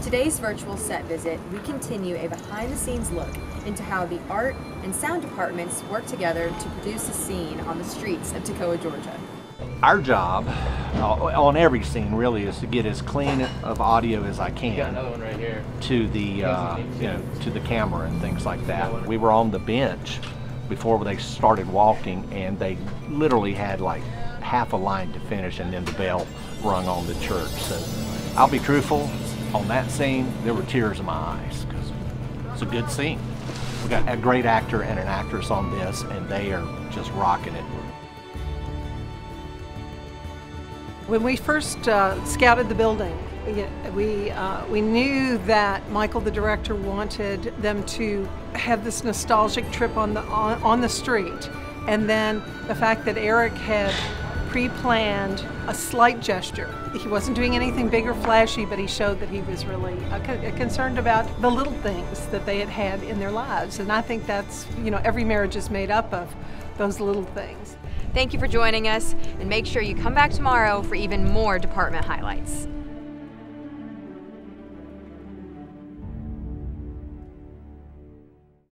today's virtual set visit, we continue a behind the scenes look into how the art and sound departments work together to produce a scene on the streets of Toccoa, Georgia. Our job uh, on every scene really is to get as clean of audio as I can Got another one right here. to the uh, you know to the camera and things like that. We were on the bench before they started walking, and they literally had like half a line to finish, and then the bell rung on the church. So I'll be truthful, on that scene there were tears in my eyes because it's a good scene. We got a great actor and an actress on this, and they are just rocking it. When we first uh, scouted the building, we, we, uh, we knew that Michael, the director, wanted them to have this nostalgic trip on the, on, on the street. And then the fact that Eric had pre-planned a slight gesture. He wasn't doing anything big or flashy, but he showed that he was really uh, con- concerned about the little things that they had had in their lives. And I think that's, you know, every marriage is made up of those little things. Thank you for joining us, and make sure you come back tomorrow for even more department highlights.